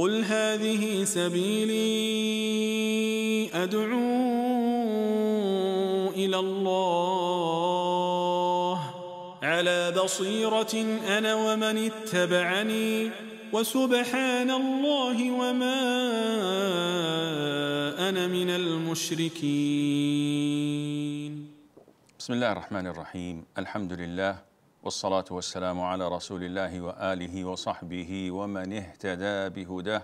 قل هذه سبيلي أدعو إلى الله على بصيرة أنا ومن اتبعني وسبحان الله وما أنا من المشركين. بسم الله الرحمن الرحيم. الحمد لله والصلاة والسلام على رسول الله وآله وصحبه ومن اهتدى بهداه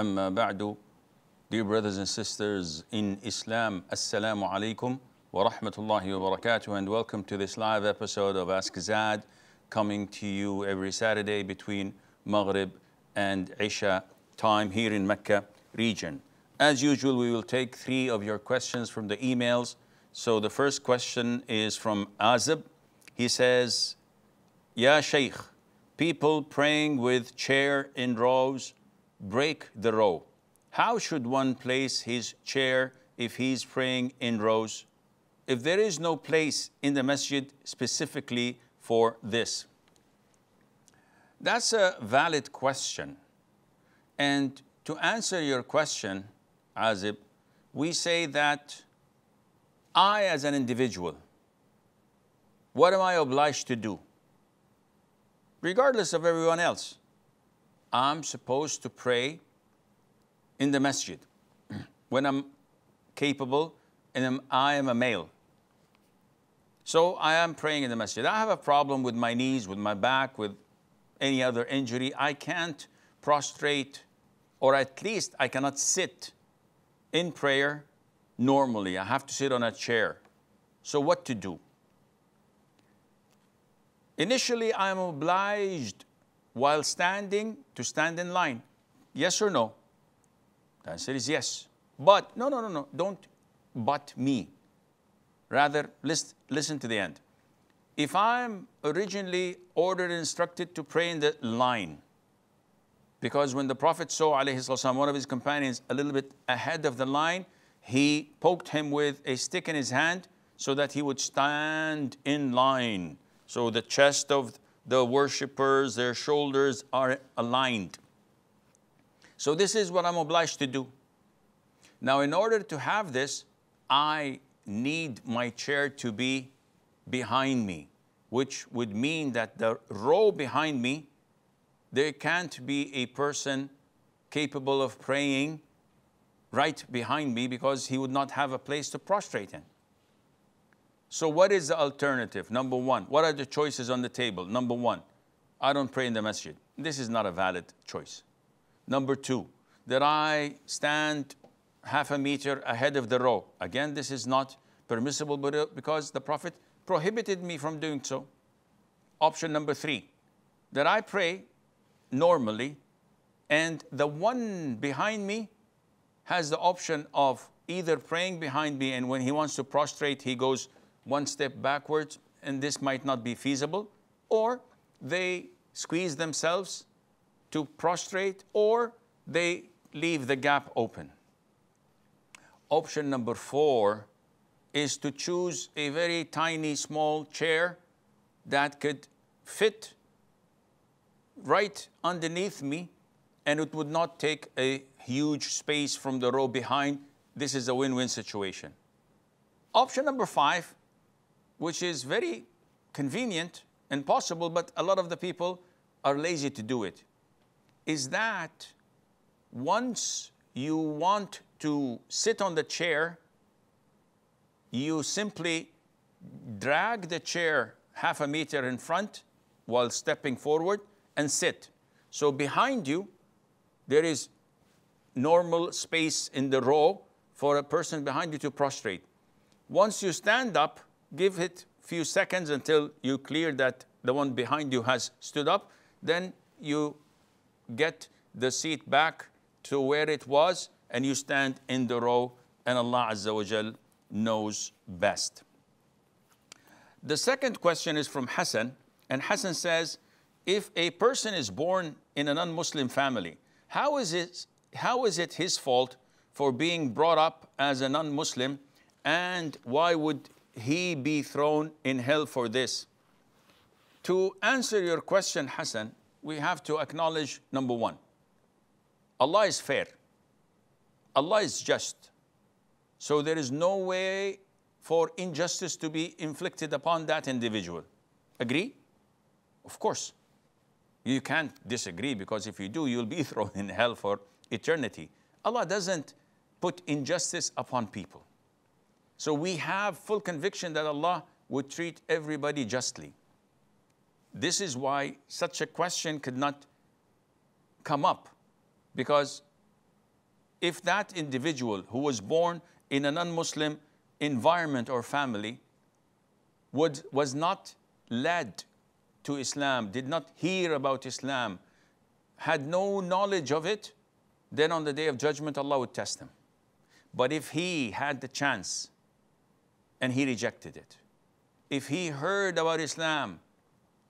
أما بعد Dear brothers and sisters in Islam, Assalamu alaikum rahmatullahi wa barakatuh and welcome to this live episode of Ask Zad coming to you every Saturday between Maghrib and Isha time here in Mecca region. As usual, we will take three of your questions from the emails. So the first question is from Azib. He says, Ya Shaykh, people praying with chair in rows break the row. How should one place his chair if he's praying in rows? If there is no place in the masjid specifically for this? That's a valid question. And to answer your question, Azib, we say that I, as an individual, what am I obliged to do? Regardless of everyone else, I'm supposed to pray in the masjid when I'm capable and I am a male. So I am praying in the masjid. I have a problem with my knees, with my back, with any other injury. I can't prostrate, or at least I cannot sit in prayer normally. I have to sit on a chair. So, what to do? Initially, I am obliged while standing to stand in line. Yes or no? The answer is yes. But, no, no, no, no, don't but me. Rather, list, listen to the end. If I'm originally ordered and instructed to pray in the line, because when the Prophet saw alayhi one of his companions a little bit ahead of the line, he poked him with a stick in his hand so that he would stand in line. So the chest of the worshippers, their shoulders are aligned. So this is what I'm obliged to do. Now, in order to have this, I need my chair to be behind me, which would mean that the row behind me, there can't be a person capable of praying right behind me because he would not have a place to prostrate in. So, what is the alternative? Number one, what are the choices on the table? Number one, I don't pray in the masjid. This is not a valid choice. Number two, that I stand half a meter ahead of the row. Again, this is not permissible uh, because the Prophet prohibited me from doing so. Option number three, that I pray normally and the one behind me has the option of either praying behind me and when he wants to prostrate, he goes one step backwards and this might not be feasible, or they squeeze themselves to prostrate, or they leave the gap open. Option number four is to choose a very tiny, small chair that could fit right underneath me and it would not take a huge space from the row behind. This is a win win situation. Option number five, which is very convenient and possible, but a lot of the people are lazy to do it, is that once you want to sit on the chair, you simply drag the chair half a meter in front while stepping forward and sit. So behind you, there is normal space in the row for a person behind you to prostrate. Once you stand up, give it a few seconds until you clear that the one behind you has stood up, then you get the seat back to where it was and you stand in the row and Allah Azza wa Jal knows best. The second question is from Hassan and Hassan says, if a person is born in a non-Muslim family, how is it, how is it his fault for being brought up as a non-Muslim and why would he be thrown in hell for this? To answer your question, Hassan, we have to acknowledge number one, Allah is fair. Allah is just. So there is no way for injustice to be inflicted upon that individual. Agree? Of course. You can't disagree because if you do, you'll be thrown in hell for eternity. Allah doesn't put injustice upon people. So we have full conviction that Allah would treat everybody justly. This is why such a question could not come up because if that individual who was born in a non Muslim environment or family would, was not led to Islam, did not hear about Islam, had no knowledge of it, then on the day of judgment, Allah would test him. But if he had the chance and he rejected it, if he heard about Islam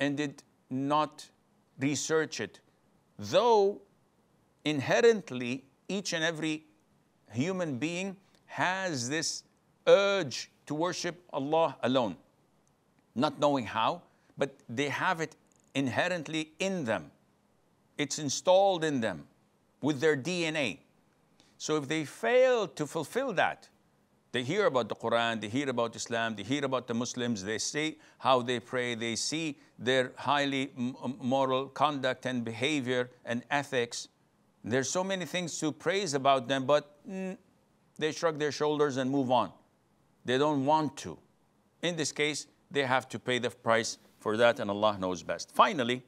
and did not research it, though inherently each and every human being has this urge to worship Allah alone, not knowing how, but they have it inherently in them. It's installed in them with their DNA. So if they fail to fulfill that, they hear about the Quran, they hear about Islam, they hear about the Muslims, they see how they pray, they see their highly moral conduct and behavior and ethics. There's so many things to praise about them, but mm, they shrug their shoulders and move on. They don't want to. In this case, they have to pay the price for that, and Allah knows best. Finally,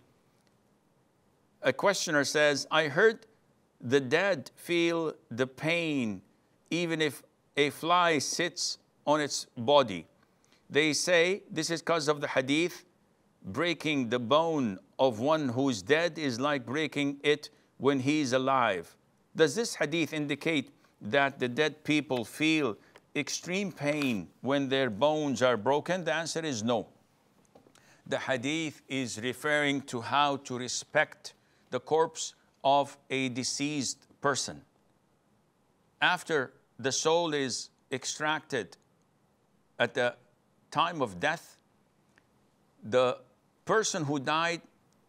a questioner says, I heard the dead feel the pain even if a fly sits on its body. They say this is because of the hadith breaking the bone of one who's dead is like breaking it when he's alive. Does this hadith indicate that the dead people feel extreme pain when their bones are broken? The answer is no. The hadith is referring to how to respect the corpse of a deceased person. After the soul is extracted at the time of death, the person who died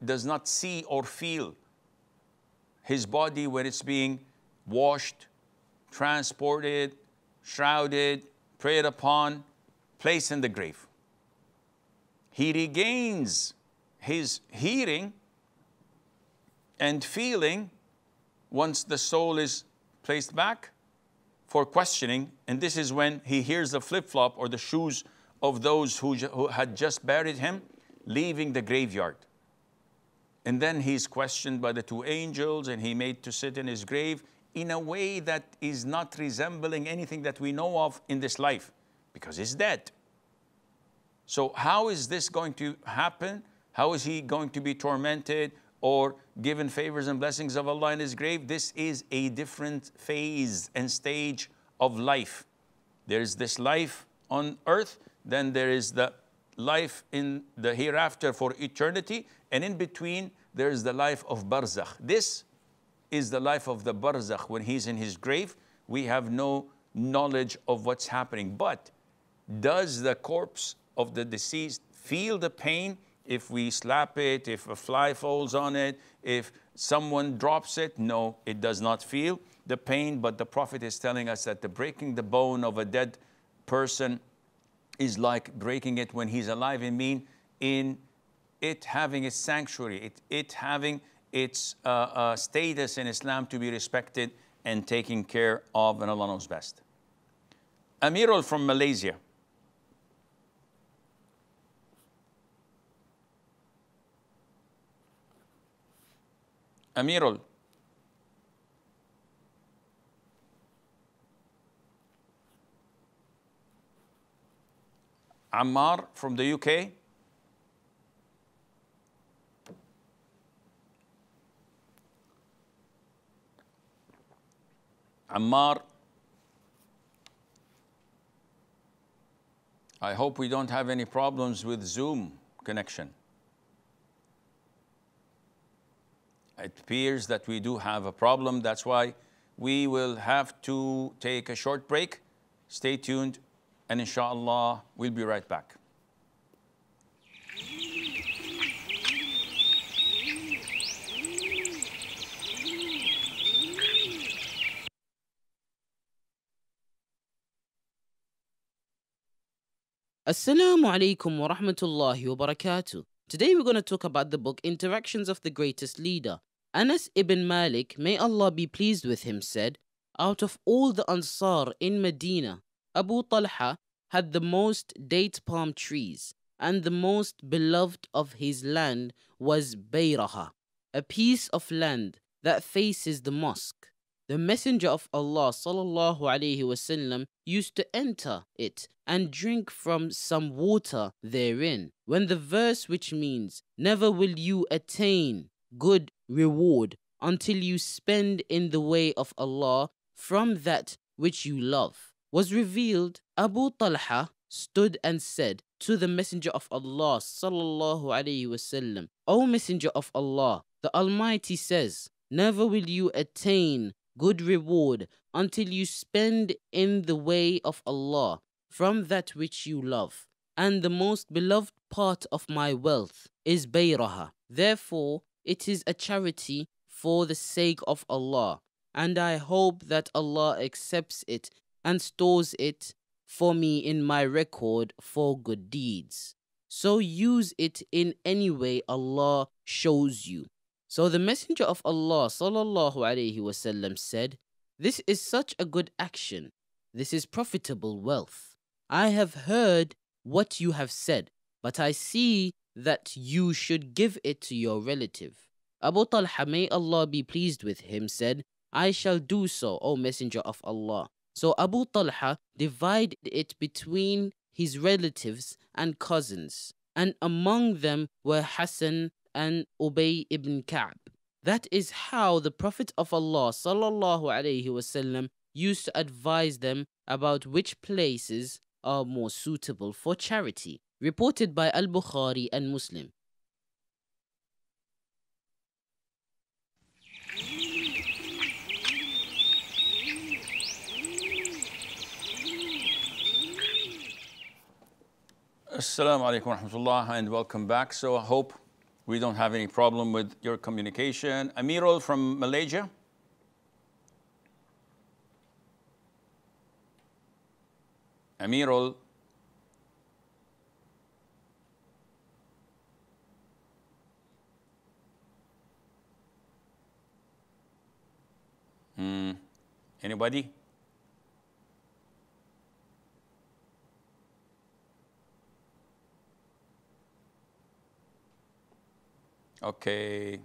does not see or feel his body when it's being washed, transported, shrouded, prayed upon, placed in the grave. He regains his hearing and feeling once the soul is placed back for questioning, and this is when he hears the flip flop or the shoes of those who, who had just buried him leaving the graveyard. And then he's questioned by the two angels and he made to sit in his grave in a way that is not resembling anything that we know of in this life because he's dead. So, how is this going to happen? How is he going to be tormented or given favors and blessings of Allah in his grave, this is a different phase and stage of life. There is this life on earth, then there is the life in the hereafter for eternity, and in between there is the life of barzakh. This is the life of the barzakh. When he's in his grave, we have no knowledge of what's happening. But does the corpse of the deceased feel the pain if we slap it, if a fly falls on it, if someone drops it. No, it does not feel the pain, but the Prophet is telling us that the breaking the bone of a dead person is like breaking it when he's alive and mean in it having its sanctuary, it, it having its uh, uh, status in Islam to be respected and taken care of, and Allah knows best. Amirul from Malaysia. Amirul. Ammar from the UK. Ammar, I hope we don't have any problems with Zoom connection. It appears that we do have a problem. That's why we will have to take a short break. Stay tuned and inshallah, we'll be right back. Assalamu alaikum wa rahmatullahi wa barakatuh. Today we're going to talk about the book Interactions of the Greatest Leader Anas ibn Malik, may Allah be pleased with him, said, Out of all the Ansar in Medina, Abu Talha had the most date palm trees, and the most beloved of his land was Bayraha, a piece of land that faces the mosque. The Messenger of Allah wasallam used to enter it and drink from some water therein. When the verse which means, Never will you attain good reward until you spend in the way of Allah from that which you love, was revealed, Abu Talha stood and said to the Messenger of Allah sallallahu alaihi wasallam, O Messenger of Allah, the Almighty says, Never will you attain good reward until you spend in the way of Allah from that which you love. And the most beloved part of my wealth is Bayraha. Therefore, it is a charity for the sake of Allah. And I hope that Allah accepts it and stores it for me in my record for good deeds. So use it in any way Allah shows you. So the Messenger of Allah sallallahu alaihi wasallam said, This is such a good action. This is profitable wealth. I have heard what you have said, but I see that you should give it to your relative. Abu Talha, may Allah be pleased with him, said, I shall do so, O Messenger of Allah. So Abu Talha divided it between his relatives and cousins, and among them were Hassan and Ubay ibn Ka'b. That is how the Prophet of Allah sallallahu alaihi wasallam used to advise them about which places are more suitable for charity. Reported by Al-Bukhari and Muslim. Assalamu alaikum wa rahmatullah and welcome back. So I hope we don't have any problem with your communication. Amirul from Malaysia. Amirul. Hmm. Anybody? Okay.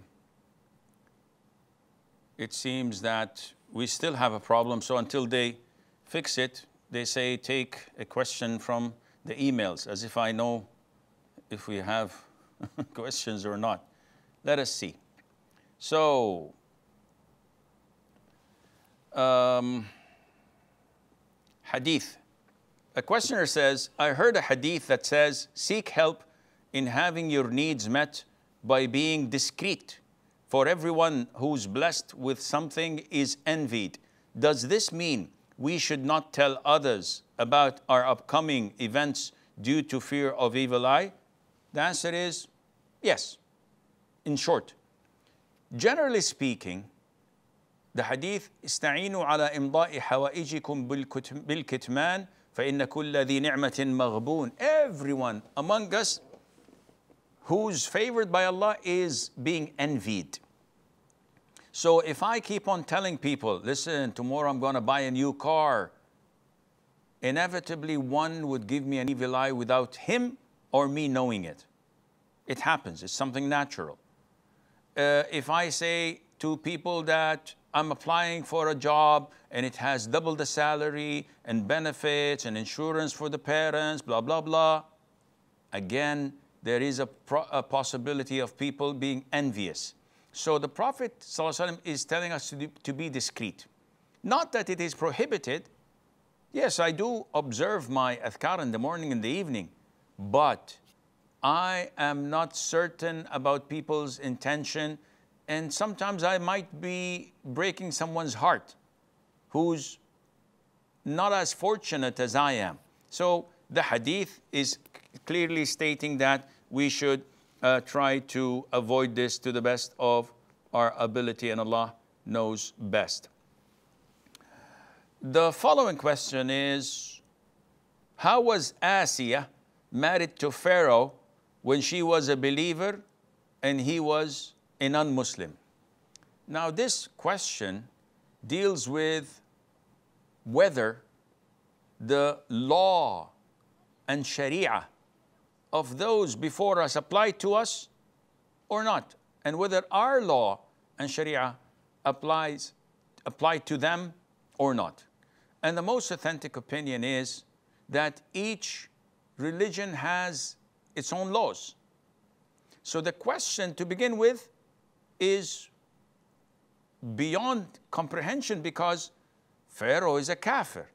It seems that we still have a problem. So until they fix it, they say take a question from the emails, as if I know if we have questions or not. Let us see. So, um, hadith. A questioner says, I heard a hadith that says, seek help in having your needs met by being discreet. For everyone who's blessed with something is envied. Does this mean we should not tell others about our upcoming events due to fear of evil eye? The answer is yes. In short, generally speaking, the hadith استعينوا على إمضاء حوائجكم بالكتمان فإن كل ذي نعمة مغبون. Everyone among us who's favored by Allah is being envied. So if I keep on telling people, listen, tomorrow I'm going to buy a new car, inevitably one would give me an evil eye without him or me knowing it. It happens, it's something natural. Uh, if I say to people that I'm applying for a job and it has double the salary and benefits and insurance for the parents, blah, blah, blah, again, there is a, a possibility of people being envious. So the Prophet ﷺ is telling us to, to be discreet. Not that it is prohibited. Yes, I do observe my adhkar in the morning and the evening, but I am not certain about people's intention, and sometimes I might be breaking someone's heart who's not as fortunate as I am. So the hadith is clearly stating that we should uh, try to avoid this to the best of our ability, and Allah knows best. The following question is How was Asiya married to Pharaoh when she was a believer and he was a non Muslim? Now, this question deals with whether the law and sharia of those before us apply to us or not, and whether our law and sharia applies apply to them or not. And the most authentic opinion is that each religion has its own laws. So the question to begin with is beyond comprehension because Pharaoh is a kafir.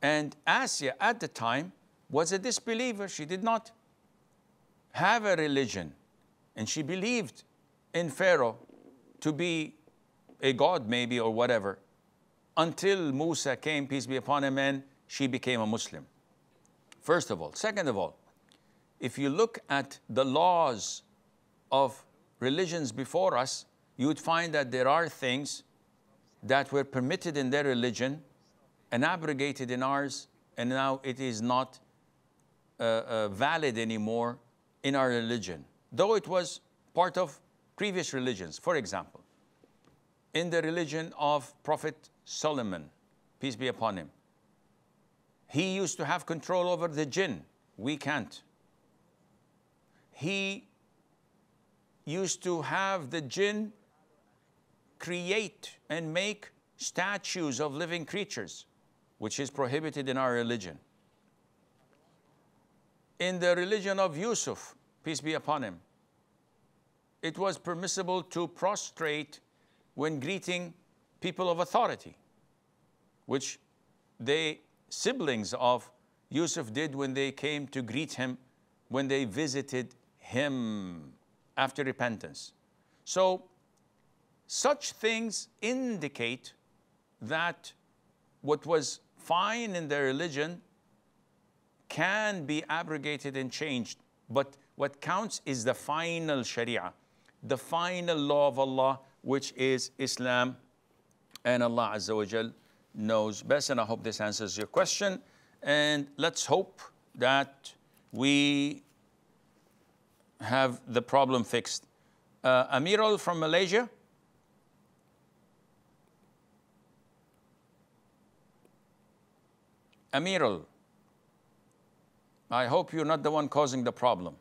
And Asiya at the time was a disbeliever. She did not have a religion. And she believed in Pharaoh to be a god, maybe, or whatever, until Musa came, peace be upon him, and she became a Muslim. First of all. Second of all, if you look at the laws of religions before us, you would find that there are things that were permitted in their religion and abrogated in ours, and now it is not uh, uh, valid anymore in our religion, though it was part of previous religions. For example, in the religion of Prophet Solomon, peace be upon him, he used to have control over the jinn. We can't. He used to have the jinn create and make statues of living creatures, which is prohibited in our religion. In the religion of Yusuf, peace be upon him, it was permissible to prostrate when greeting people of authority, which the siblings of Yusuf did when they came to greet him when they visited him after repentance. So such things indicate that what was fine in their religion can be abrogated and changed. But what counts is the final Sharia, the final law of Allah, which is Islam. And Allah Azza wa Jal knows best. And I hope this answers your question. And let's hope that we have the problem fixed. Uh, Amirul from Malaysia. Amirul, I hope you're not the one causing the problem.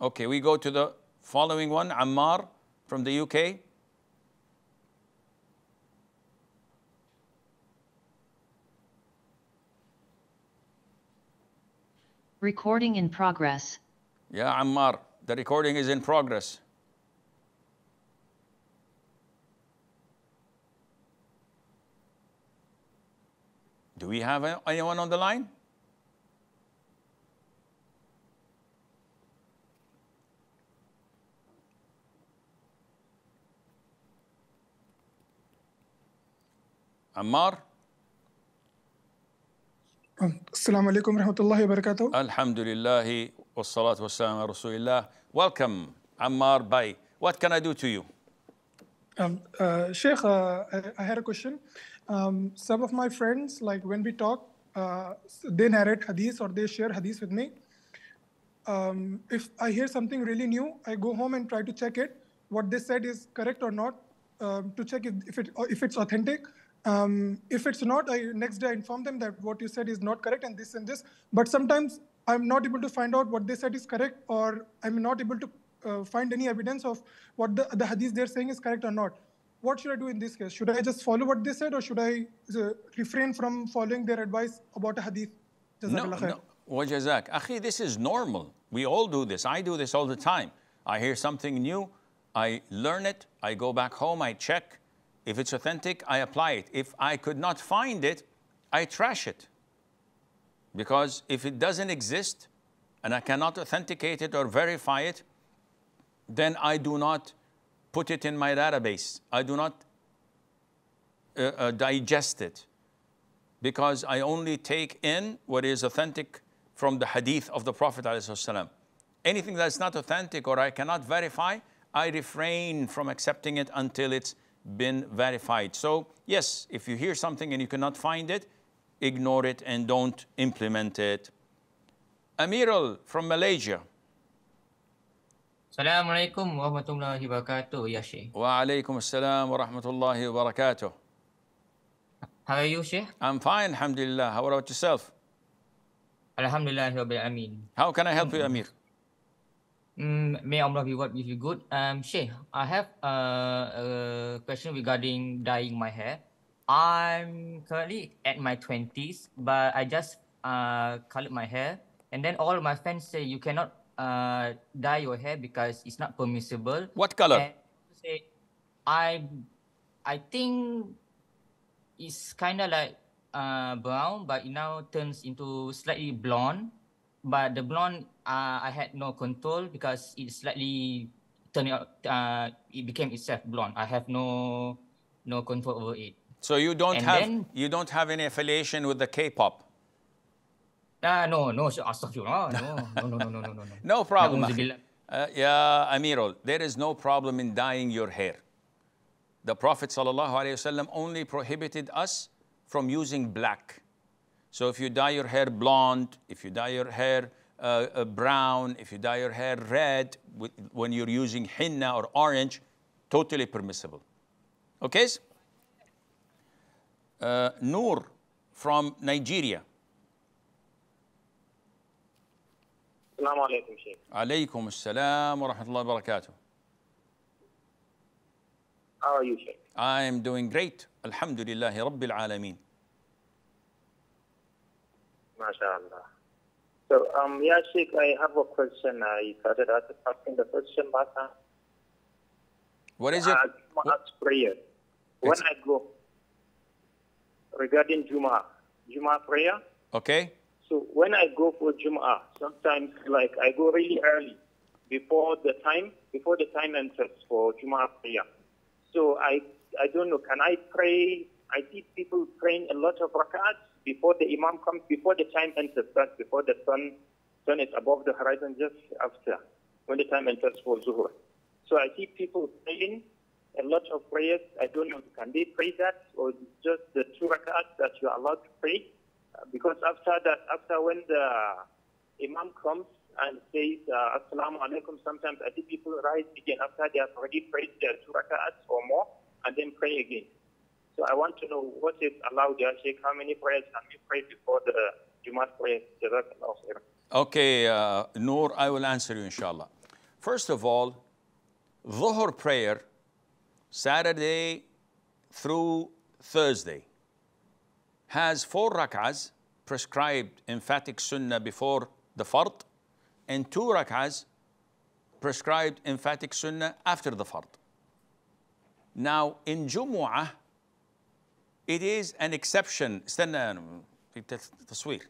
Okay, we go to the following one, Ammar from the UK. Recording in progress. Yeah, Ammar, the recording is in progress. Do we have anyone on the line? Ammar? Assalamu alaikum warahmatullahi wabarakatuh. Alhamdulillah wassalatu wassalam ala Rasulillah. Welcome, Ammar Bhai. What can I do to you? Um, uh, Sheikh, uh, I, I had a question. Um, some of my friends, like when we talk, uh, they narrate hadith or they share hadith with me. Um, if I hear something really new, I go home and try to check it, what they said is correct or not, um, to check if, if, it, if it's authentic. Um, if it's not, I next day I inform them that what you said is not correct and this and this. But sometimes I'm not able to find out what they said is correct, or I'm not able to uh, find any evidence of what the, the hadith they're saying is correct or not what should I do in this case? Should I just follow what they said or should I uh, refrain from following their advice about a hadith? No, no. Wajazak. Akhi, this is normal. We all do this. I do this all the time. I hear something new, I learn it, I go back home, I check. If it's authentic, I apply it. If I could not find it, I trash it. Because if it doesn't exist and I cannot authenticate it or verify it, then I do not put it in my database. I do not uh, uh, digest it because I only take in what is authentic from the hadith of the Prophet. ﷺ. Anything that's not authentic or I cannot verify, I refrain from accepting it until it's been verified. So, yes, if you hear something and you cannot find it, ignore it and don't implement it. Amirul from Malaysia. Assalamualaikum warahmatullahi wabarakatuh, Ya Sheikh. Wa alaikum assalam wa rahmatullahi wa barakatuh. How are you, Sheikh? I'm fine, alhamdulillah. How about yourself? Alhamdulillah, Rabbil Amin. How can I help you, Amir? Mm, may Allah be with you good. Um, Sheikh, I have uh, a question regarding dyeing my hair. I'm currently at my 20s, but I just uh, colored my hair. And then all my friends say you cannot uh, dye your hair because it's not permissible. What color? Say, I, I think it's kind of like uh, brown, but it now turns into slightly blonde but the blonde uh, I had no control because it slightly turned out uh, it became itself blonde. I have no no control over it. So you don't and have then, you don't have any affiliation with the K-pop. Ah uh, no no astaghfirullah no no no no no no no. no problem. Uh, yeah, Amirul, there is no problem in dyeing your hair. The Prophet ﷺ only prohibited us from using black. So if you dye your hair blonde, if you dye your hair uh, uh, brown, if you dye your hair red, with, when you're using henna or orange, totally permissible. Okay? Uh, Noor from Nigeria. السلام عليكم شيخ عليكم السلام ورحمة الله وبركاته. How are you شيخ I am doing great. Alhamdulillah Rabbil Alameen. ما MashaAllah. So, um, yeah, Sheikh, I have a question. I started asking the question, but uh, what is it? Uh, prayer. When it's... I go regarding Juma, Juma prayer. Okay. So when I go for Juma, sometimes like I go really early, before the time, before the time enters for Juma prayer. So I, I don't know. Can I pray? I see people praying a lot of rakats before the Imam comes, before the time enters, that's before the sun sun is above the horizon, just after when the time enters for Zuhur. So I see people praying a lot of prayers. I don't know, can they pray that or just the two rakats that you are allowed to pray? Uh, because after that, after when the Imam comes and says uh, Assalamu alaikum, sometimes I see people rise again after they have already prayed their two rakats or more and then pray again. So I want to know what is allowed, Ya Sheikh, how many prayers can we pray before the Jumat prayer? Okay, uh, Noor, I will answer you inshallah. First of all, Dhuhr prayer, Saturday through Thursday, has four rak'ahs, prescribed emphatic sunnah before the fard, and two rak'ahs, prescribed emphatic sunnah after the fard. Now, in Jumu'ah, it is an exception. استنى في تصوير.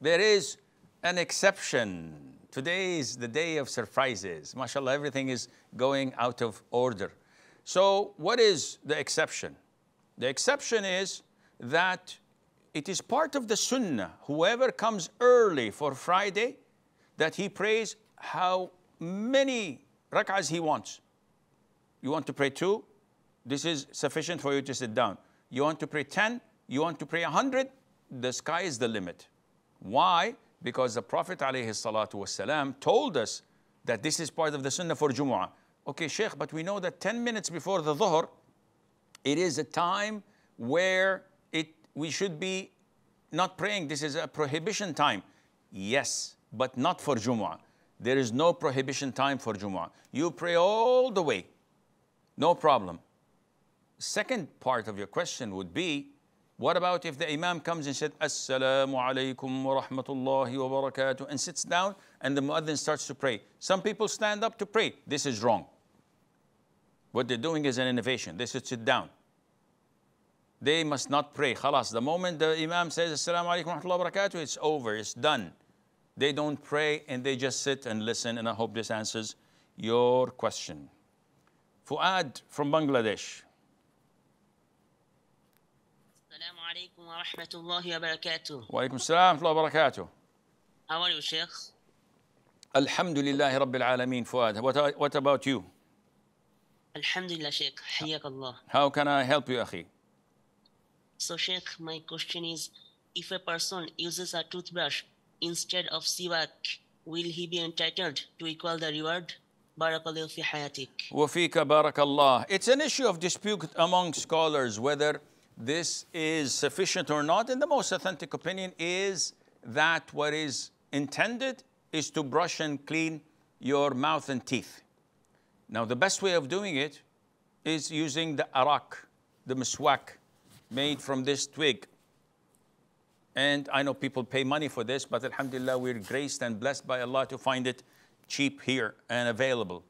There is an exception. Today is the day of surprises. MashaAllah, everything is going out of order. So, what is the exception? The exception is that it is part of the sunnah. Whoever comes early for Friday, that he prays how many rak'ahs he wants. You want to pray two? This is sufficient for you to sit down. You want to pray 10? You want to pray 100? The sky is the limit. Why? Because the Prophet ﷺ told us that this is part of the sunnah for Jumu'ah. Okay, Sheikh, but we know that 10 minutes before the Dhuhr, it is a time where it, we should be not praying. This is a prohibition time. Yes, but not for Jumu'ah. There is no prohibition time for Jumu'ah. You pray all the way. No problem. Second part of your question would be, what about if the Imam comes and said, Assalamu alaykum wa rahmatullahi wa barakatuh, and sits down and the Muaddin starts to pray. Some people stand up to pray. This is wrong. What they're doing is an innovation. They should sit down. They must not pray. Khalas, the moment the Imam says, Assalamu alaykum wa rahmatullahi wa barakatuh, it's over, it's done. They don't pray and they just sit and listen, and I hope this answers your question. Fuad from Bangladesh. ورحمة الله وبركاته. وعليكم السلام ورحمة الله وبركاته. How are you, Sheikh? الحمد لله رب العالمين فؤاد. What, what about you? Alhamdulillah, Sheikh. حياك الله. How can I help you أخي? So, Sheikh, my question is, if a person uses a toothbrush instead of siwak, will he be entitled to equal the reward? Barakallahu fi hayatik. وفيك بارك الله. It's an issue of dispute among scholars whether this is sufficient or not. And the most authentic opinion is that what is intended is to brush and clean your mouth and teeth. Now, the best way of doing it is using the arak, the miswak, made from this twig. And I know people pay money for this, but alhamdulillah, we're graced and blessed by Allah to find it cheap here and available.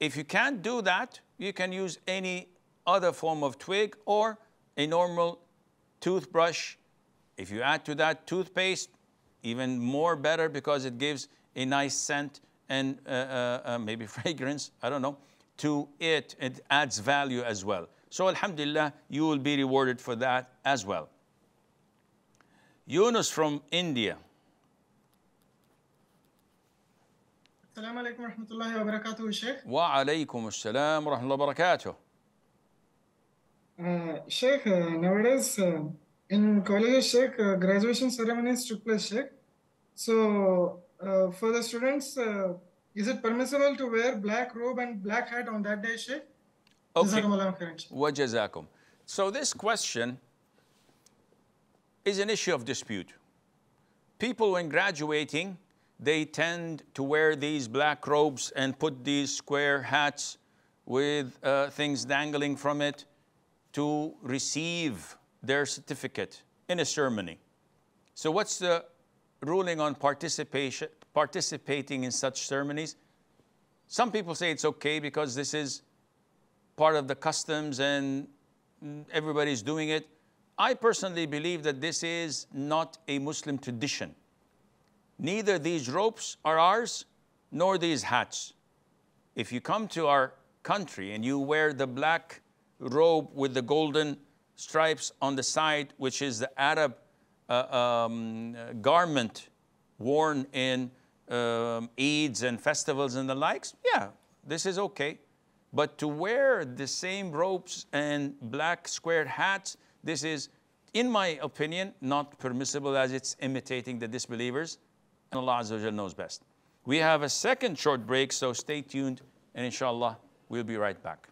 If you can't do that, you can use any other form of twig or a normal toothbrush. If you add to that toothpaste, even more better because it gives a nice scent and uh, uh, uh, maybe fragrance, I don't know, to it. It adds value as well. So, Alhamdulillah, you will be rewarded for that as well. Yunus from India. السلام عليكم ورحمة الله وبركاته شيخ وعليكم السلام ورحمة الله وبركاته. uh, Sheikh, uh, nowadays uh, in colleges, Sheikh, uh, graduation ceremonies took place, Sheikh. So, for the students, is it permissible to wear black robe and black hat on that day, Sheikh? Okay. Wajazakum. So, this question is an issue of dispute. People, when graduating, they tend to wear these black robes and put these square hats with things dangling from it to receive their certificate in a ceremony. So what's the ruling on participation, participating in such ceremonies? Some people say it's okay because this is part of the customs and everybody's doing it. I personally believe that this is not a Muslim tradition. Neither these ropes are ours, nor these hats. If you come to our country and you wear the black robe with the golden stripes on the side, which is the Arab uh, um, garment worn in um, Eids and festivals and the likes, yeah, this is okay. But to wear the same robes and black squared hats, this is, in my opinion, not permissible as it's imitating the disbelievers. And Allah Azza knows best. We have a second short break, so stay tuned, and inshallah, we'll be right back.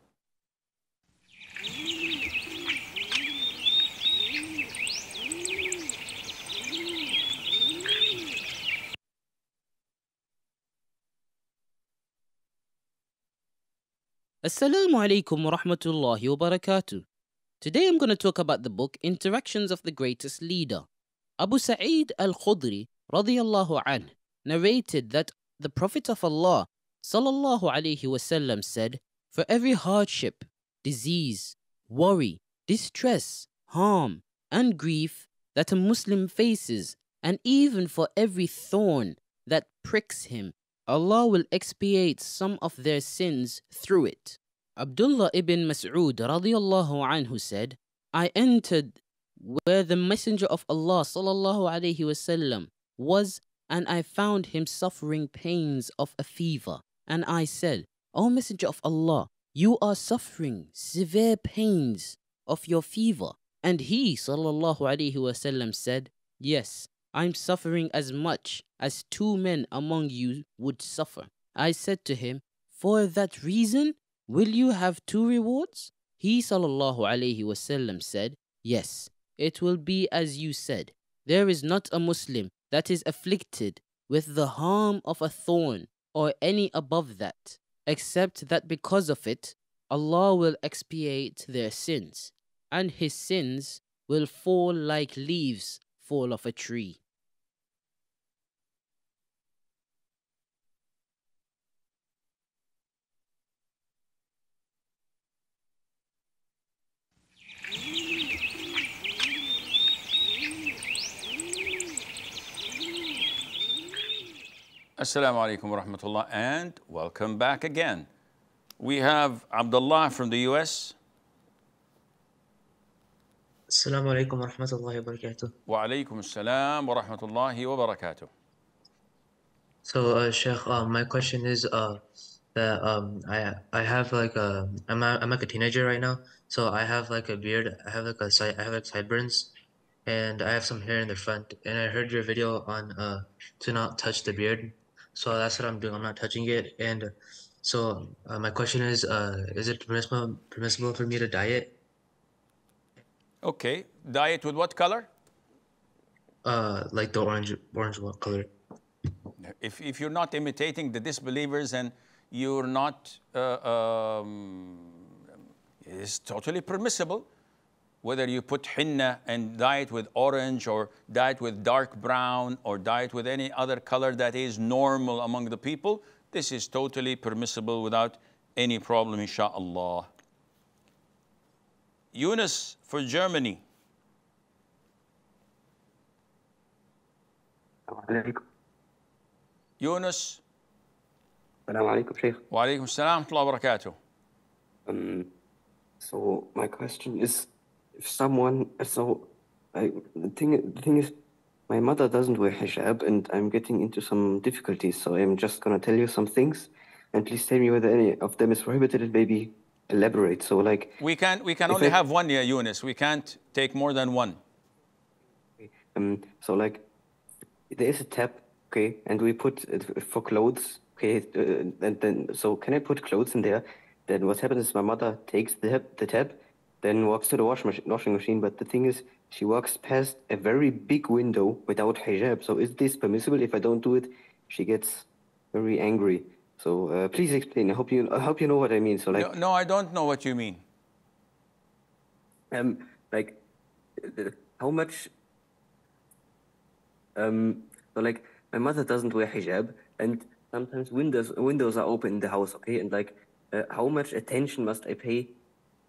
Assalamu alaikum wa rahmatullahi wa barakatuh. Today I'm going to talk about the book Interactions of the Greatest Leader. Abu Sa'id al-Khudri radiyallahu anh narrated that the Prophet of Allah sallallahu alaihi wasallam said, For every hardship, disease, worry, distress, harm, and grief that a Muslim faces, and even for every thorn that pricks him, Allah will expiate some of their sins through it. Abdullah ibn Mas'ud radiallahu anhu said, I entered where the Messenger of Allah sallallahu alaihi wasallam was, and I found him suffering pains of a fever. And I said, O Messenger of Allah, you are suffering severe pains of your fever. And he sallallahu alaihi wasallam said, Yes, I'm suffering as much as two men among you would suffer. I said to him, For that reason, will you have two rewards? He sallallahu alaihi wasallam said, Yes, it will be as you said. There is not a Muslim that is afflicted with the harm of a thorn or any above that, except that because of it, Allah will expiate their sins, and his sins will fall like leaves fall off a tree. Assalamu alaikum wa rahmatullah, and welcome back again. We have Abdullah from the US. Assalamu alaikum wa rahmatullahi wa barakatuh. Wa alaikum assalam wa rahmatullahi wa barakatuh. So, uh, Sheikh, uh, my question is uh, that um, I I have like a I'm a, I'm like a teenager right now, so I have like a beard, I have like a side I have like sideburns, and I have some hair in the front. And I heard your video on uh, to not touch the beard, so that's what I'm doing. I'm not touching it. And so uh, my question is, uh, is it permissible permissible for me to dye it? Okay. Dye it with what color? Uh, like the orange orange what color? If, if you're not imitating the disbelievers and you're not, uh, um, it's totally permissible Whether you put henna and dye it with orange or dye it with dark brown or dye it with any other color that is normal among the people, this is totally permissible without any problem, inshallah. Yunus for Germany. عليكم Yunus. السلام عليكم شيخ وعليكم السلام ورحمة الله وبركاته. um, so my question is if someone so I, the thing the thing is my mother doesn't wear hijab and I'm getting into some difficulties so I'm just gonna tell you some things and please tell me whether any of them is prohibited and maybe elaborate so like We can, we can only I- have one, yeah, Yunus. We can't take more than one. Um, so like, there is a tab, okay, and we put it for clothes, okay, uh, and then so can I put clothes in there? Then what happens is my mother takes the the tab, then walks to the wash machine, washing machine. But the thing is, she walks past a very big window without hijab. So is this permissible? If I don't do it, she gets very angry. So uh, please explain. I hope you I hope you know what I mean. So like. No, no, I don't know what you mean. Um, like, uh, how much? Um, so like, my mother doesn't wear hijab, and sometimes windows windows are open in the house. Okay, and like, uh, how much attention must I pay,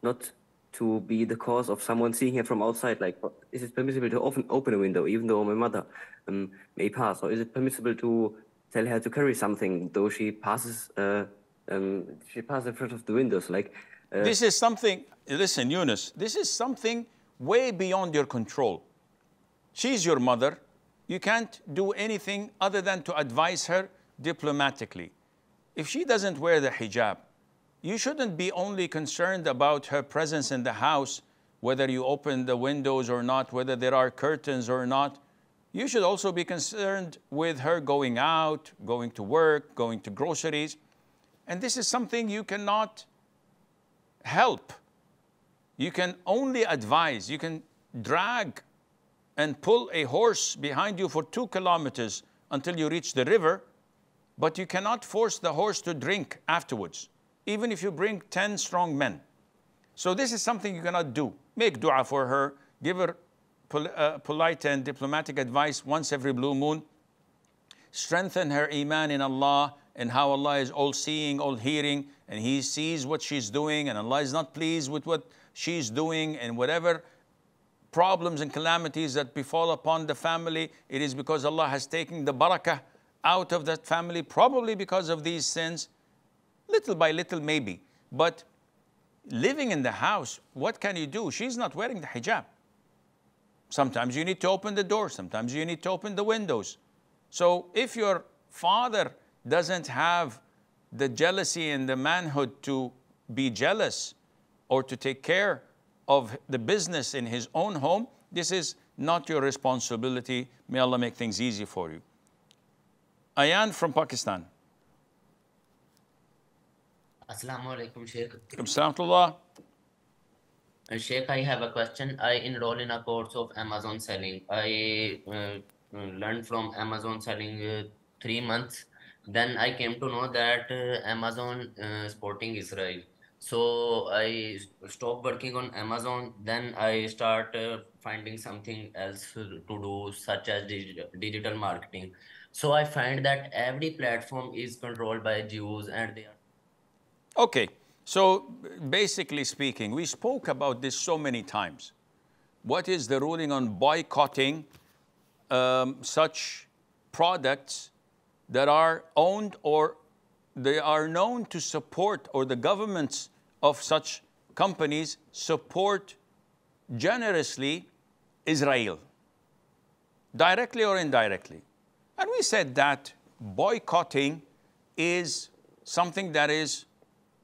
not to be the cause of someone seeing her from outside? Like, is it permissible to often open a window, even though my mother um, may pass, or is it permissible to tell her to carry something, though she passes? Uh, um, she passes in front of the windows, like. Uh, This is something, listen, Yunus, this is something way beyond your control. She's your mother. You can't do anything other than to advise her diplomatically. If she doesn't wear the hijab, you shouldn't be only concerned about her presence in the house, whether you open the windows or not, whether there are curtains or not. You should also be concerned with her going out, going to work, going to groceries. And this is something you cannot help. You can only advise, you can drag and pull a horse behind you for two kilometers until you reach the river, but you cannot force the horse to drink afterwards, even if you bring 10 strong men. So, this is something you cannot do. Make dua for her, give her pol- uh, polite and diplomatic advice once every blue moon, strengthen her iman in Allah and how Allah is all seeing, all hearing, and He sees what she's doing, and Allah is not pleased with what she's doing, and whatever problems and calamities that befall upon the family, it is because Allah has taken the barakah out of that family, probably because of these sins, little by little, maybe. But living in the house, what can you do? She's not wearing the hijab. Sometimes you need to open the door, sometimes you need to open the windows. So if your father doesn't have the jealousy and the manhood to be jealous or to take care of the business in his own home, this is not your responsibility. May Allah make things easy for you. Ayan from Pakistan. Assalamu alaikum, Sheikh. Alaikum salam to Allah. Uh, Sheikh, I have a question. I enroll in a course of Amazon selling. I uh, uh, learned from Amazon selling uh, three months. Then I came to know that uh, Amazon uh, supporting Israel. So I stopped working on Amazon. Then I start uh, finding something else to do, such as digital, digital marketing. So I find that every platform is controlled by Jews and they are Okay, so basically speaking, we spoke about this so many times. What is the ruling on boycotting um, such products that are owned or they are known to support, or the governments of such companies support generously Israel, directly or indirectly? And we said that boycotting is something that is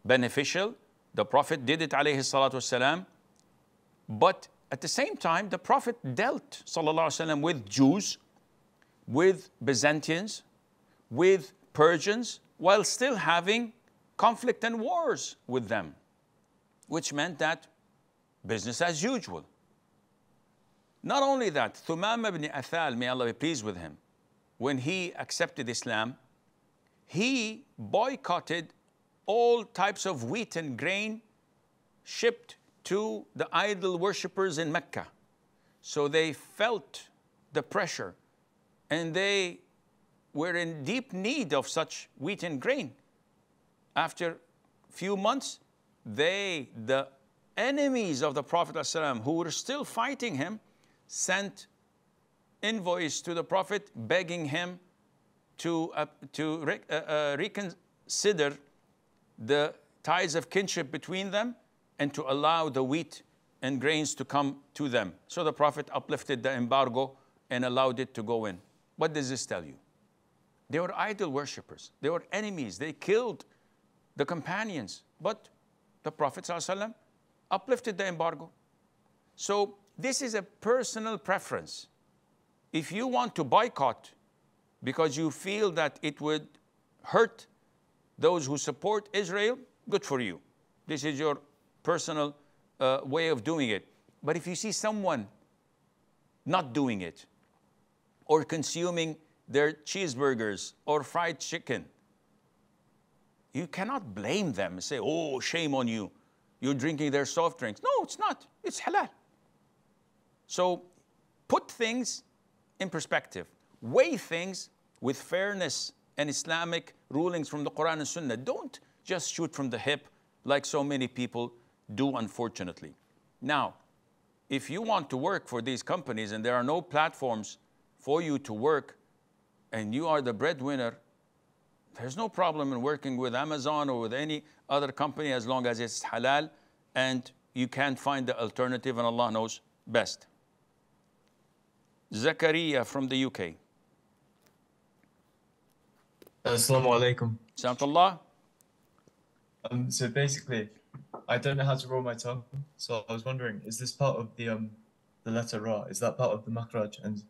beneficial. The Prophet did it, alayhi salatu wasalam. But at the same time, the Prophet dealt, sallallahu alayhi wasallam, with Jews, with Byzantians, with Persians, while still having conflict and wars with them, which meant that business as usual. Not only that, Thumam ibn Athal, may Allah be pleased with him, when he accepted Islam, he boycotted all types of wheat and grain shipped to the idol worshippers in Mecca. So they felt the pressure and they were in deep need of such wheat and grain. After few months, they, the enemies of the Prophet ﷺ, who were still fighting him, sent invoice to the Prophet begging him to, uh, to re- uh, uh, reconsider the ties of kinship between them and to allow the wheat and grains to come to them. So the Prophet uplifted the embargo and allowed it to go in. What does this tell you? They were idol worshippers, they were enemies, they killed the companions. But the Prophet ﷺ uplifted the embargo. So this is a personal preference. If you want to boycott because you feel that it would hurt those who support Israel, good for you. This is your personal uh, way of doing it. But if you see someone not doing it, or consuming their cheeseburgers or fried chicken, you cannot blame them and say, oh, shame on you. You're drinking their soft drinks. No, it's not. It's halal. So put things in perspective, weigh things with fairness and Islamic rulings from the Quran and Sunnah. Don't just shoot from the hip like so many people do, unfortunately. Now, if you want to work for these companies and there are no platforms for you to work and you are the breadwinner, there's no problem in working with Amazon or with any other company as long as it's halal and you can't find the alternative and Allah knows best. Zakaria from the UK. Assalamu alaikum. Salamullah. Um, so basically, I don't know how to roll my tongue, so I was wondering, is this part of the um, the letter Ra? Is that part of the makhraj? And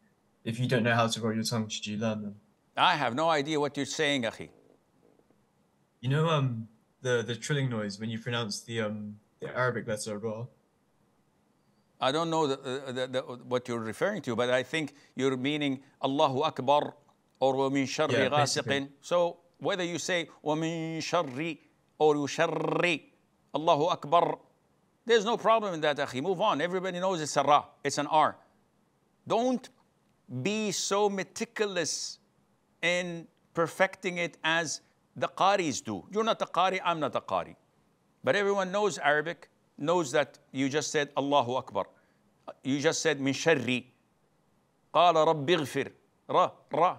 if you don't know how to roll your tongue, should you learn them? I have no idea what you're saying, Akhi. You know um the the trilling noise when you pronounce the um the Arabic letter Ra. I don't know the, uh, the, the, what you're referring to, but I think you're meaning Allahu Akbar or وَمِن شَرِّ Yeah, غَاسِقٍ. basically. So whether you say وَمِن شَرِّ or يُشَرِّ Allahu Akbar, there's no problem in that, akhi. Move on. Everybody knows it's a ra. It's an R. Don't be so meticulous in perfecting it as the qaris do. You're not a qari, I'm not a qari. But everyone knows Arabic, knows that you just said Allahu Akbar. You just said min sharri. قال رب اغفر. Ra, ra.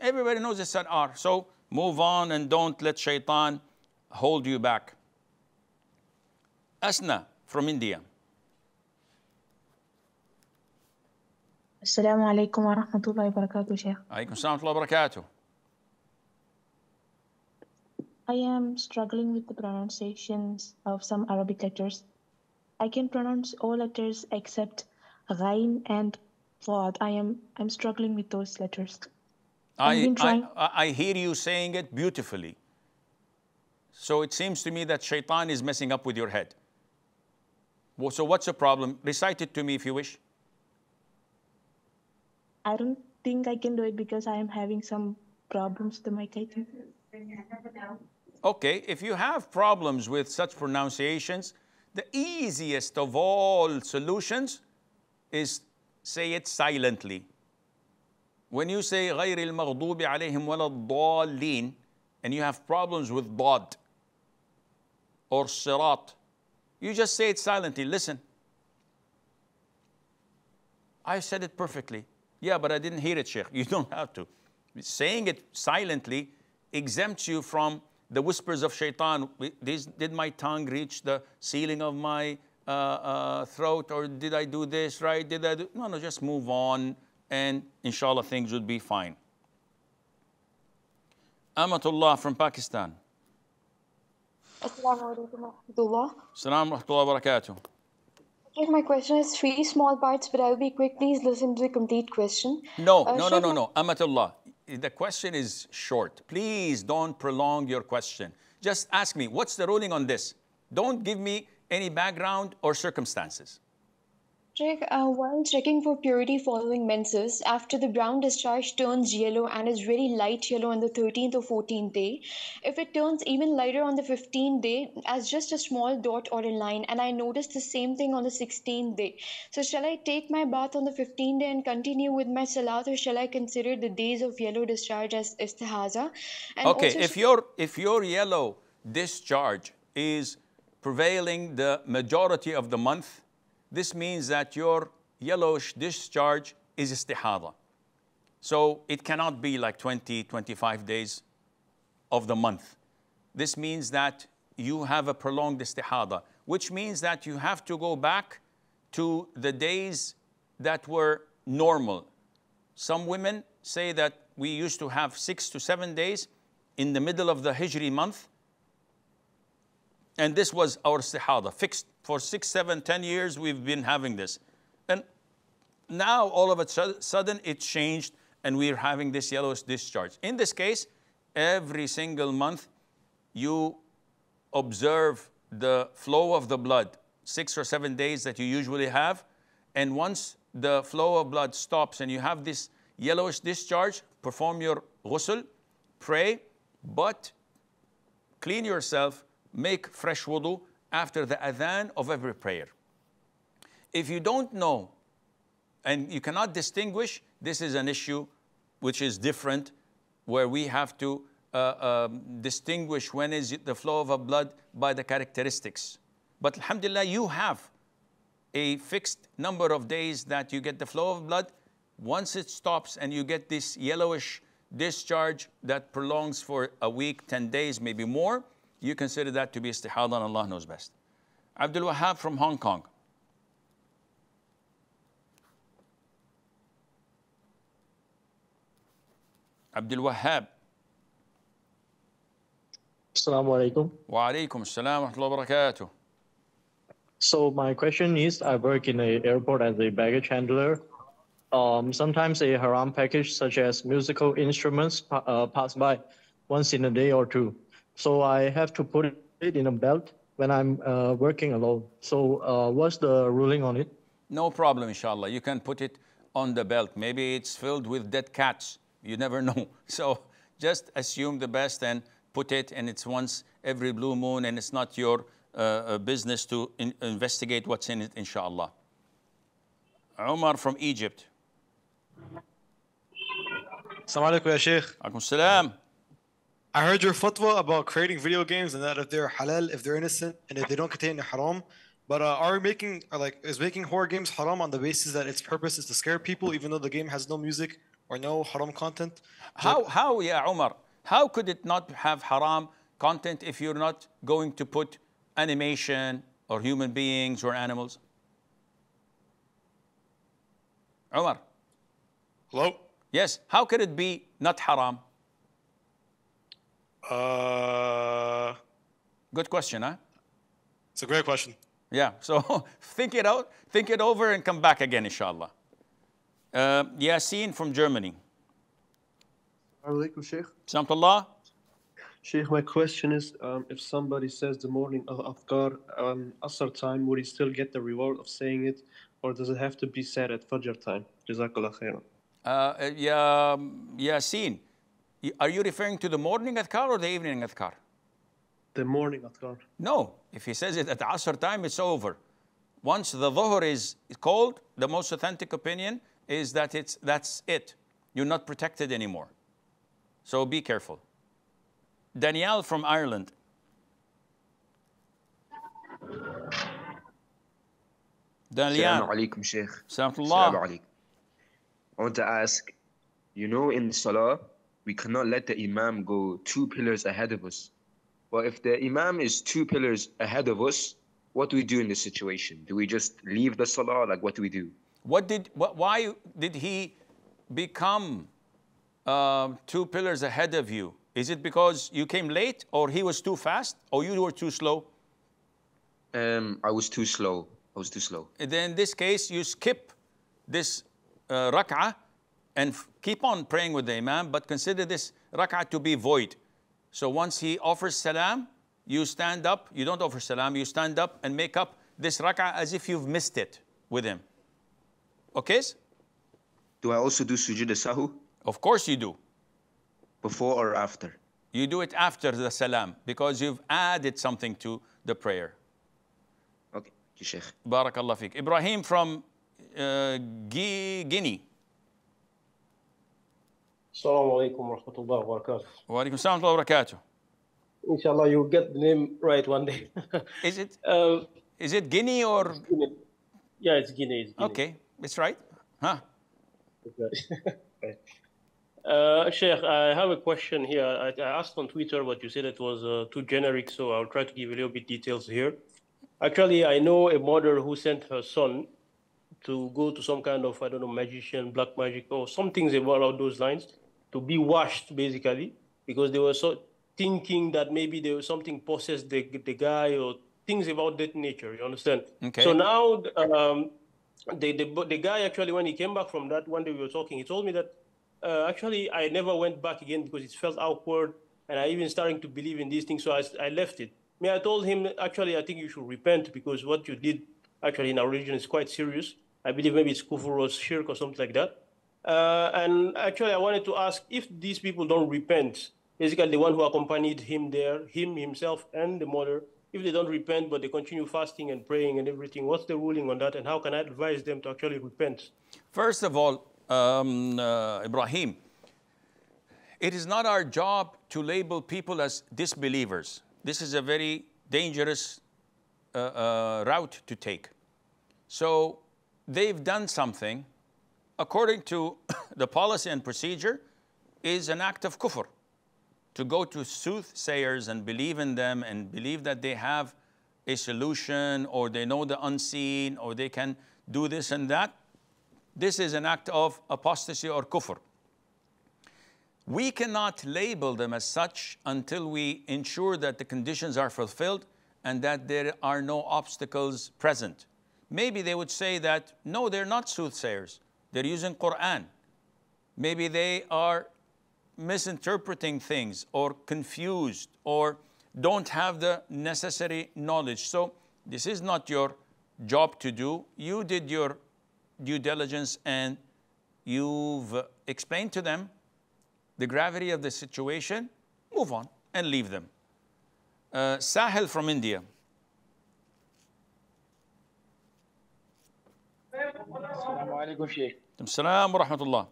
Everybody knows it's an R. So move on and don't let shaitan hold you back. Asna from India. السلام عليكم ورحمة الله وبركاته شيخ. عليكم السلام ورحمة الله وبركاته. I am struggling with the pronunciations of some Arabic letters. I can pronounce all letters except Ghain and Dad. I am I'm struggling with those letters. I, I. I hear you saying it beautifully. So it seems to me that shaitan is messing up with your head. Well, So what's the problem? Recite it to me if you wish. I don't think I can do it because I am having some problems with my mic. Okay, if you have problems with such pronunciations, the easiest of all solutions is say it silently When you say غير المغضوب عليهم ولا الضالين and you have problems with ضاد or صراط, you just say it silently. Listen. I said it perfectly. Yeah, but I didn't hear it, Sheikh. You don't have to. Saying it silently exempts you from the whispers of shaitan. This, did my tongue reach the ceiling of my uh, uh, throat, or did I do this right? Did I do? No, no, just move on, and inshallah things would be fine. Amatullah from Pakistan. Assalamu alaikum wa rahmatullah. Salam wa wa barakatuh. If my question has three small parts, but I'll be quick. Please listen to the complete question. No, Uh, no, no, no, no. Amatullah, the question is short. Please don't prolong your question. Just ask me, what's the ruling on this? Don't give me any background or circumstances. Uh, while checking for purity following menses, after the brown discharge turns yellow and is very light yellow on the 13th or 14th day, if it turns even lighter on the 15th day as just a small dot or a line, and I noticed the same thing on the 16th day. So, shall I take my bath on the 15th day and continue with my salat, or shall I consider the days of yellow discharge as istihaza? And okay, if your if your yellow discharge is prevailing the majority of the month, this means that your yellowish discharge is istihada. So it cannot be like 20, 25 days of the month. This means that you have a prolonged istihada, which means that you have to go back to the days that were normal. Some women say that we used to have six to seven days in the middle of the Hijri month, and this was our istihada, fixed for six, seven, ten years. We've been having this, and now all of a sudden it changed, and we're having this yellowish discharge. In this case, every single month you observe the flow of the blood, six or seven days that you usually have, and once the flow of blood stops and you have this yellowish discharge, perform your ghusl, pray, but clean yourself, make fresh wudu after the adhan of every prayer. If you don't know and you cannot distinguish, this is an issue which is different, where we have to uh, um, distinguish when is the flow of a blood by the characteristics. But alhamdulillah, you have a fixed number of days that you get the flow of blood. Once it stops and you get this yellowish discharge that prolongs for a week, 10 days, maybe more, you consider that to be istihada and Allah knows best. Abdul Wahab from Hong Kong. Abdul Wahab. Assalamu alaikum. Wa alaikum assalam wa barakatuh. So my question is, I work in a airport as a baggage handler. Um, sometimes a haram package such as musical instruments uh, pass by once in a day or two. So I have to put it in a belt when I'm uh, working alone. So uh, what's the ruling on it? No problem, inshallah. You can put it on the belt. Maybe it's filled with dead cats. You never know. So just assume the best and put it, and it's once every blue moon, and it's not your uh, uh, business to in- investigate what's in it, inshallah. Umar from Egypt. Assalamu alaikum, ya Sheikh. Alaikum salam. I heard your fatwa about creating video games and that if they're halal, if they're innocent, and if they don't contain haram. But uh, are we making, are like, is making horror games haram on the basis that its purpose is to scare people, even though the game has no music or no haram content? How, how, yeah, Umar, how could it not have haram content if you're not going to put animation or human beings or animals? Umar. Hello? Yes. How could it be not haram? Uh, Good question, huh? it's a great question. Yeah. So think it out, think it over, and come back again, inshallah. Uh, Yasin from Germany. Alaikum, Sheikh. Samtullah. Sheikh, my question is um, if somebody says the morning of adhkar um, Asr time, would he still get the reward of saying it, or does it have to be said at Fajr time? Jazakallah khairan. Uh, uh, ya, Yasin, y- are you referring to the morning adhkar or the evening adhkar? The morning adhkar. No. If he says it at Asr time, it's over. Once the Dhuhr is called, the most authentic opinion is that it's, that's it. You're not protected anymore. So be careful. Danielle from Ireland. Danielle. Assalamu alaikum, Sheikh. Salamullah. Assalamu alaikum. I want to ask, you know, in Salah, we cannot let the Imam go two pillars ahead of us. But if the Imam is two pillars ahead of us, what do we do in this situation? Do we just leave the Salah? Like, what do we do? What did, what, why did he become um, two pillars ahead of you? Is it because you came late, or he was too fast, or you were too slow? Um, I was too slow. I was too slow. then in this case, you skip this uh, rak'ah and keep on praying with the imam, but consider this rak'ah to be void. So once he offers salam, you stand up. You don't offer salam, you stand up and make up this rak'ah as if you've missed it with him. Okay? Do I also do sujood sahu? Of course you do. Before or after? You do it after the salam because you've added something to the prayer. Okay, Sheikh. Barakallah fik. Ibrahim from uh, Guinea. Assalamu alaikum wa rahmatullahi wa barakatuh. Wa alaikum salam wa barakatuh. Inshallah, you get the name right one day. Is it? Uh, Is it Guinea or? Guinea. yeah, it's Guinea. It's Guinea. Okay, it's right. Huh? Right. Uh, Sheikh, I have a question here. I, I asked on Twitter, but you said it was uh, too generic, so I'll try to give a little bit details here. Actually, I know a mother who sent her son to go to some kind of, I don't know, magician, black magic, or some things about those lines, to be washed, basically, because they were so thinking that maybe there was something possessed the, the guy or things about that nature, you understand? Okay. So now, um, the, the, the guy actually, when he came back from that, one day we were talking, he told me that uh, actually I never went back again because it felt awkward and I even starting to believe in these things, so I, I left it. Me, I told him, actually, I think you should repent because what you did actually in our religion is quite serious. I believe maybe it's kufr or shirk or something like that. Uh, and actually, I wanted to ask if these people don't repent, basically the one who accompanied him there, him himself and the mother, if they don't repent but they continue fasting and praying and everything, what's the ruling on that and how can I advise them to actually repent? First of all, um, uh, Ibrahim, it is not our job to label people as disbelievers. This is a very dangerous uh, uh, route to take. So they've done something, according to the policy and procedure, is an act of kufr. To go to soothsayers and believe in them and believe that they have a solution or they know the unseen or they can do this and that, this is an act of apostasy or kufr. We cannot label them as such until we ensure that the conditions are fulfilled and that there are no obstacles present. Maybe they would say that no, they're not soothsayers. They're using Quran. Maybe they are misinterpreting things or confused or don't have the necessary knowledge. So this is not your job to do. You did your due diligence and you've explained to them the gravity of the situation, move on and leave them. Uh, Sahil from India. Assalamu alaikum, Sheikh. Salam wa rahmatullah.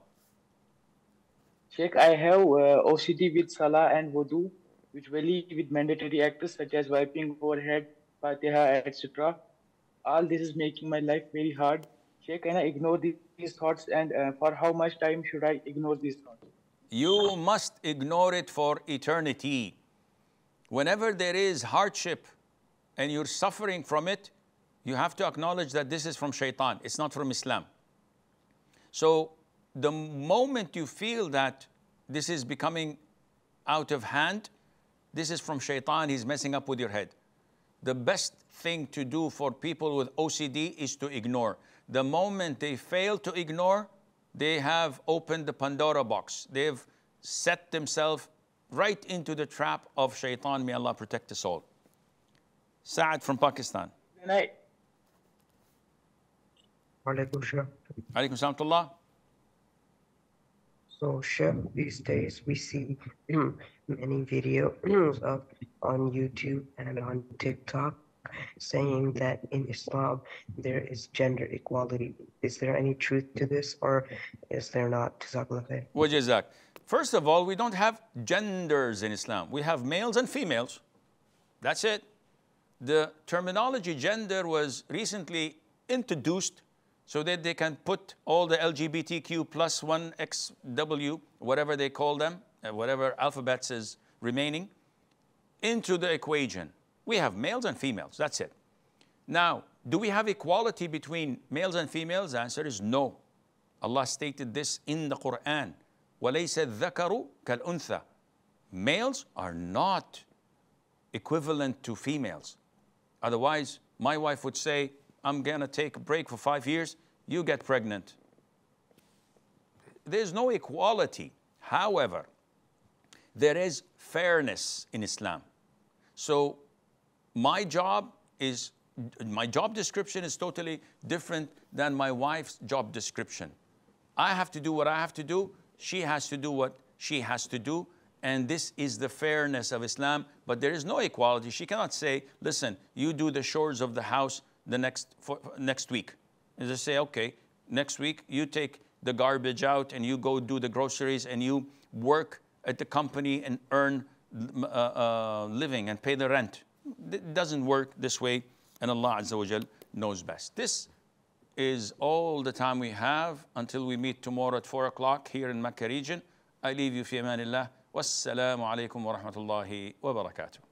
Sheikh, I have uh, OCD with Salah and Wudu, which vary with mandatory acts such as wiping overhead, Fatiha, etc. All this is making my life very hard. Sheikh, can I ignore these, these thoughts and uh, for how much time should I ignore these thoughts? You must ignore it for eternity. Whenever there is hardship and you're suffering from it, you have to acknowledge that this is from shaitan, it's not from Islam. So the moment you feel that this is becoming out of hand, this is from shaitan, he's messing up with your head. The best thing to do for people with OCD is to ignore. The moment they fail to ignore, they have opened the Pandora box. They've set themselves right into the trap of shaitan. May Allah protect us all. Saad from Pakistan. Can I? Alaikum salam. Alaikum salam to Allah. So, Chef, these days we see many videos of, on YouTube and on TikTok saying that in Islam there is gender equality. Is there any truth to this or is there not? First of all, we don't have genders in Islam. We have males and females. That's it. The terminology gender was recently introduced so that they can put all the LGBTQ plus one XW, whatever they call them, uh, whatever alphabets is remaining, into the equation. We have males and females. That's it. Now, do we have equality between males and females? The answer is no. Allah stated this in the Quran. وَلَيْسَ الذَّكَرُ كَالْأُنثَى Males are not equivalent to females. Otherwise, my wife would say, I'm going to take a break for five years, you get pregnant. There's no equality. However, there is fairness in Islam. So my job is my job description is totally different than my wife's job description. I have to do what I have to do, she has to do what she has to do, and this is the fairness of Islam, but there is no equality. She cannot say, listen, you do the chores of the house the next, for, next week. And they say, okay, next week you take the garbage out and you go do the groceries and you work at the company and earn uh, uh, living and pay the rent. It doesn't work this way, and Allah Azza wa Jal knows best. This is all the time we have until we meet tomorrow at 4 o'clock here in Mecca region. I leave you fi amanillah. Wassalamu alaikum wa rahmatullahi wa barakatuh.